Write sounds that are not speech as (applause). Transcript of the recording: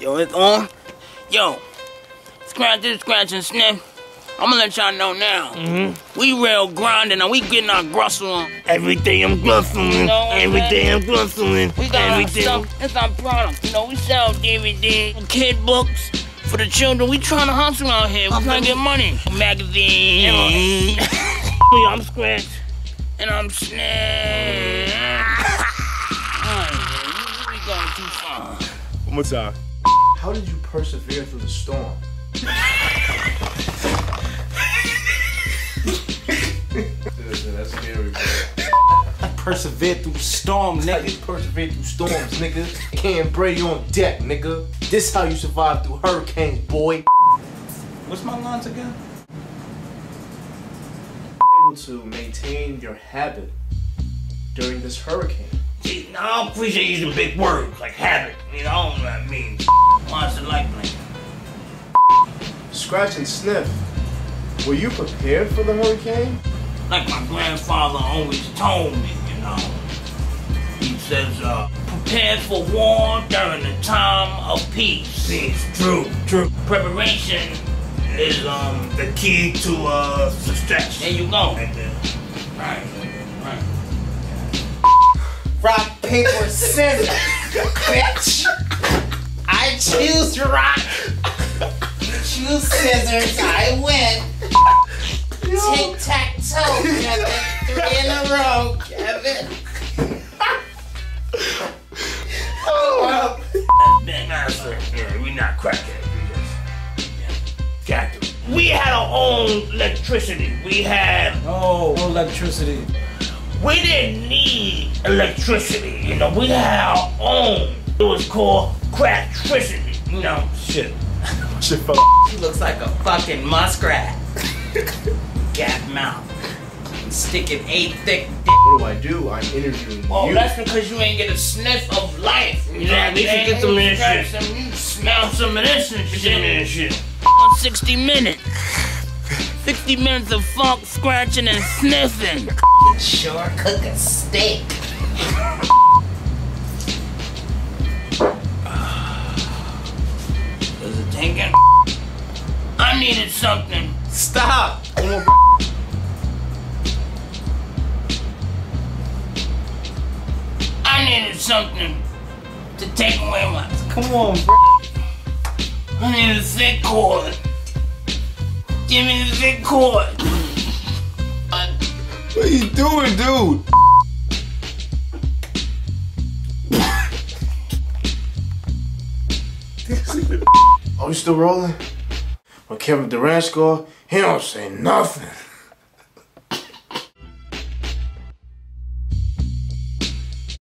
Yo, it's on. Yo, scratch this, scratch and sniff. I'm gonna let y'all know now. Mm-hmm. We real grinding and we getting our grustle on. Everything I'm grustling. You know what I'm Everything I'm grustling. We got Everything. our stuff. It's our product. You know, we sell DVD, kid books for the children. We trying to hustle out here. We trying to get money. Magazine. (laughs) I'm scratch. and I'm sniff. Alright, we going too far. One more time. How did you persevere through the storm? That's scary, bro. I persevered through the storm, How nigga. you persevere through storms, nigga. Cam Brady on deck, nigga. This how you survive through hurricanes, boy. What's my lines again? Able to maintain your habit during this hurricane. See, now, I don't appreciate using big words like habit. You know, I don't know what that means. Watch the light blink. Scratch and sniff. Were you prepared for the hurricane? like my grandfather always told me, you know. He says, uh, prepare for war during the time of peace. Peace. True. True. Preparation is, um, The key to uh success. there you go. Right there. Right, right. Rock, paper, scissors, bitch. I choose rock. You choose scissors. I win. Tic tac toe, Kevin. Three in a row, Kevin. oh, Been Master. Yeah, we not crackhead. We just got to. We had our own electricity. We had. oh, electricity. We didn't need electricity. You know, we had our own. It was called cracktricity. You know, shit. Shit fell. He looks like a fucking muskrat. Gap mouth. Sticking eight thick dick. What do I do? I'm interviewing Oh, you. that's because you ain't get a sniff of life. You know Yeah, what I'm we should saying? get some of this shit. some- you smell some of this and Shit, shit. man, shit. On 60 minutes. 60 minutes of funk scratching and sniffing. Sure cook a steak. Is it taking? I needed something. Stop. I needed something to take away my. Come on, bro. I need a thick cord. Give me the thick cord. What are you doing, dude? (laughs) Oh, Are we still rolling? When Kevin Durant scored, he don't say nothing.